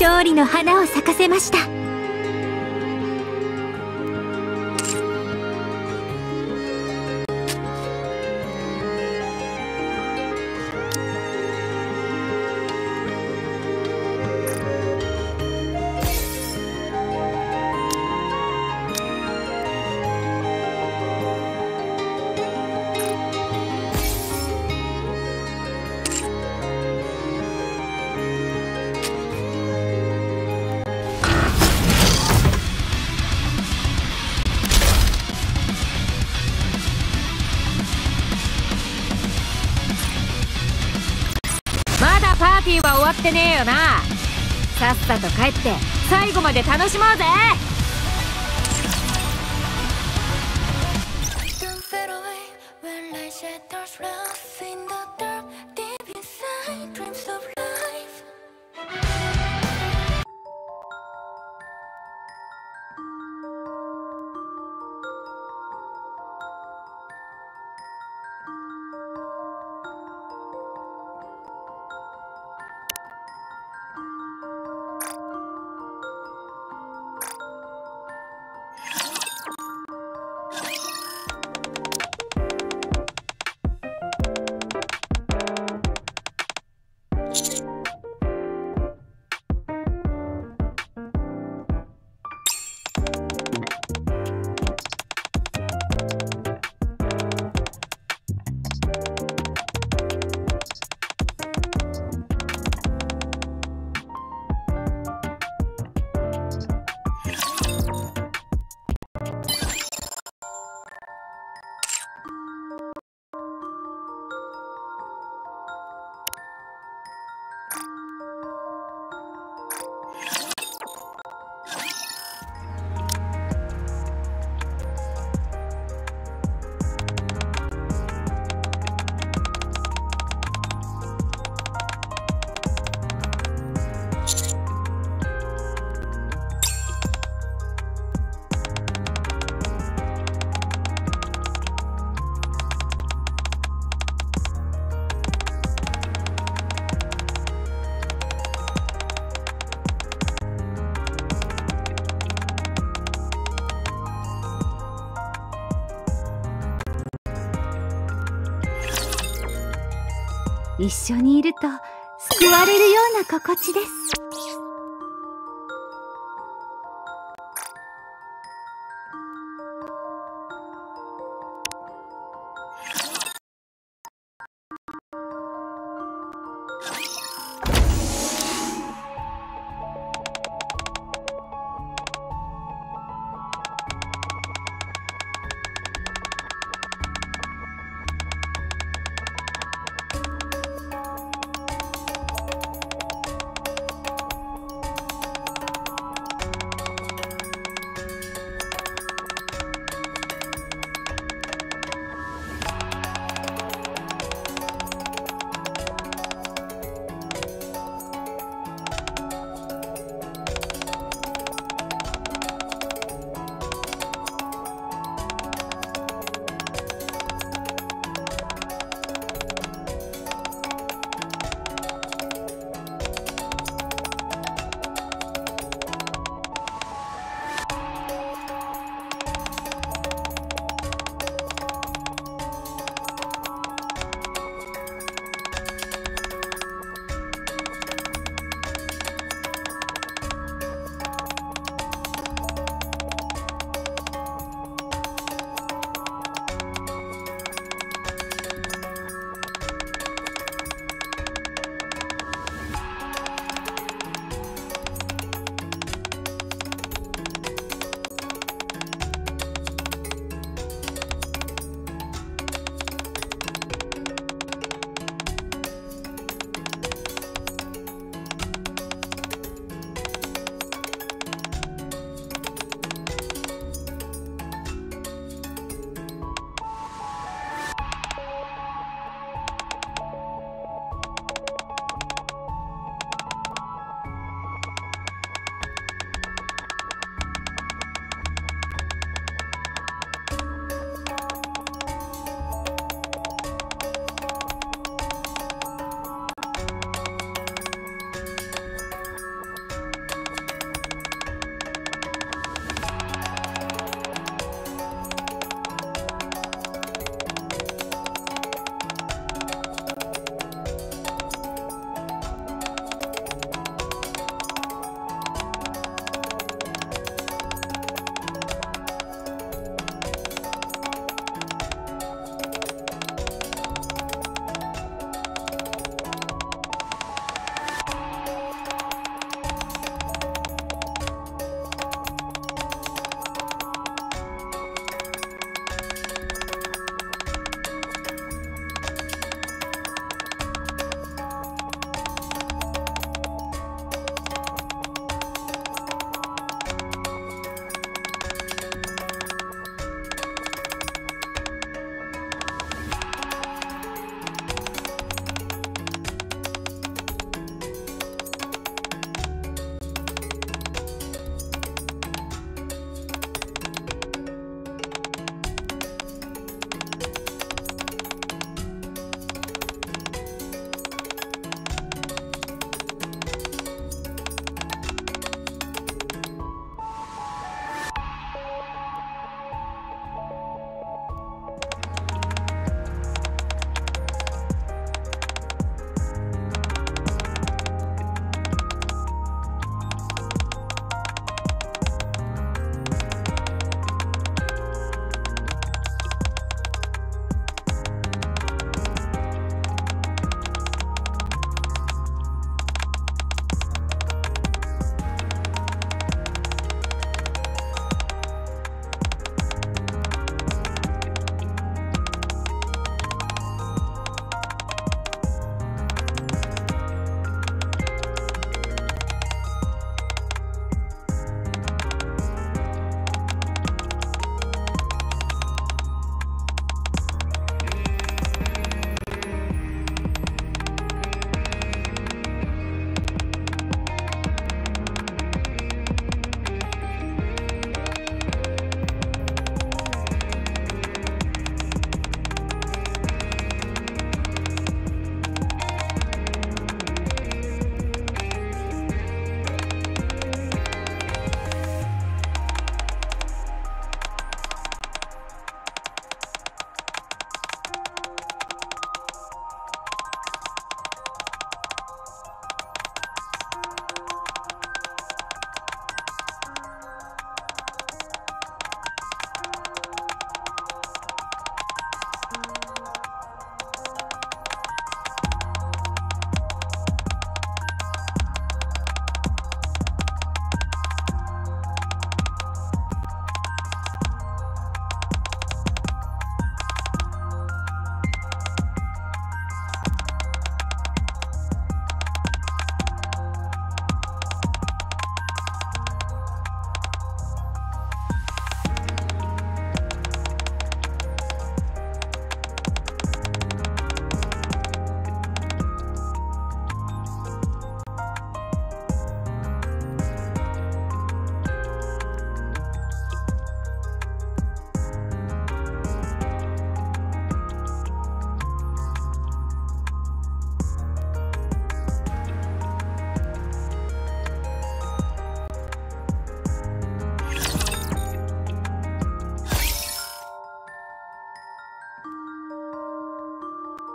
勝利の花を咲かせました。ってねえよな。さっさと帰って最後まで楽しもうぜ。一緒にいると救われるような心地です。